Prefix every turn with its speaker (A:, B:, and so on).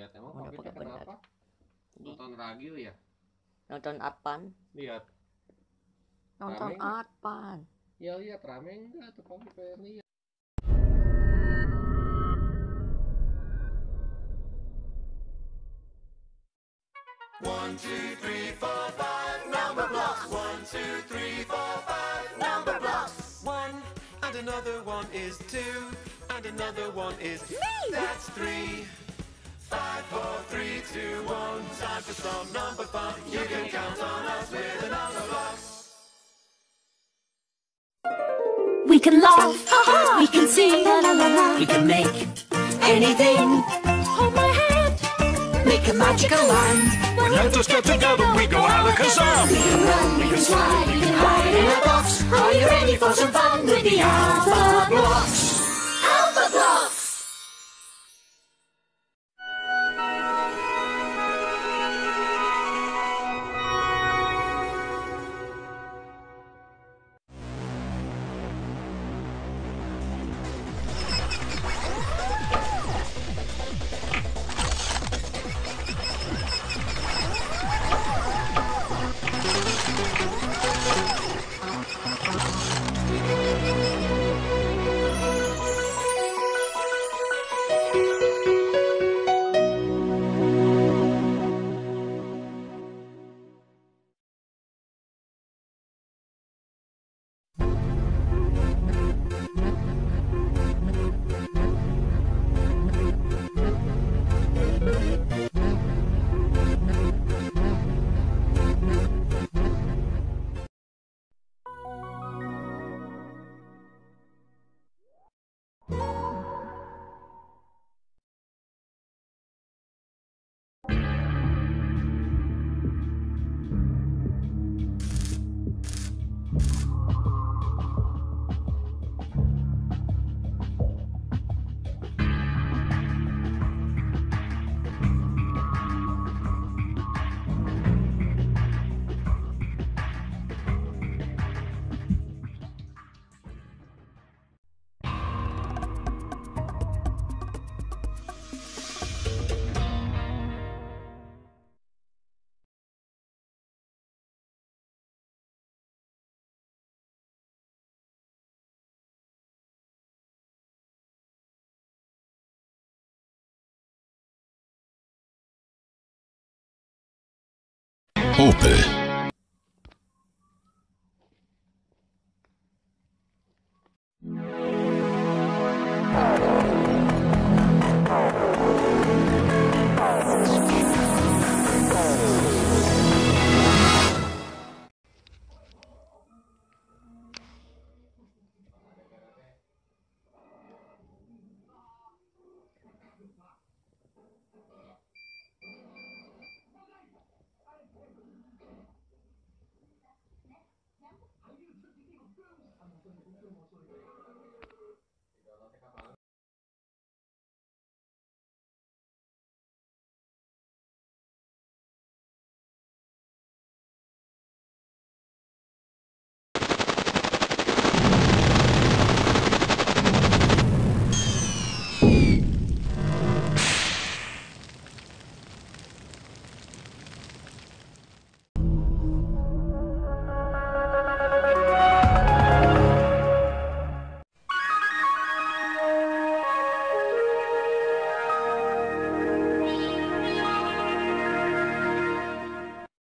A: lihat emang udah kita kenapa? nonton radio
B: ya?
A: Nonton
B: apaan? Lihat.
A: Nonton apaan?
B: Ya lihat. Rame enggak tuh kamu pengen lihat.
C: One, two, three, four, five, Numberblocks. One, two, three, four, five, Numberblocks. One, and another one is two, and another one is me. That's three. Five, four, three, two, one. Time for some number fun. You can count on us with the Numberblocks.
D: We can laugh, we can sing, we can make anything. Hold my hand, make a magical land.
E: When letters get together, we go alakazam.
D: We can run, we can slide, we can hide in a box. Are you ready for some fun with the Alphablocks?
E: Opel.